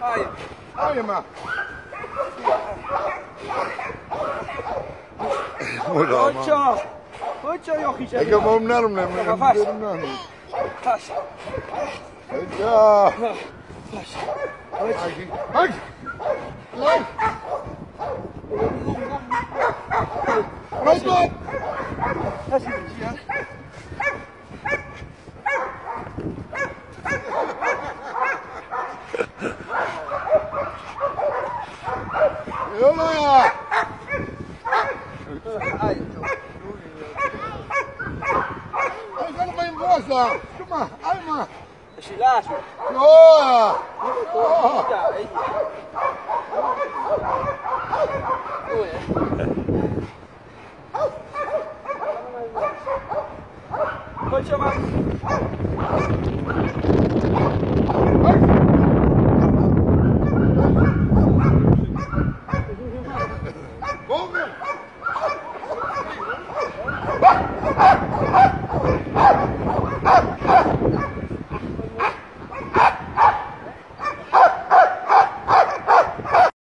Hoi. Hoi maar. Mooi dan, Goed man. zo. Goed zo, jochie. Ik heb hem naar hem nemen, ik vast. hem nog niet. Vast. Hoi. Eu não. Ai, eu não vou embora. Toma, ai, mano. Deixa ele lá, senhor. Boa! Boa! Aí. Pode chamar. Over!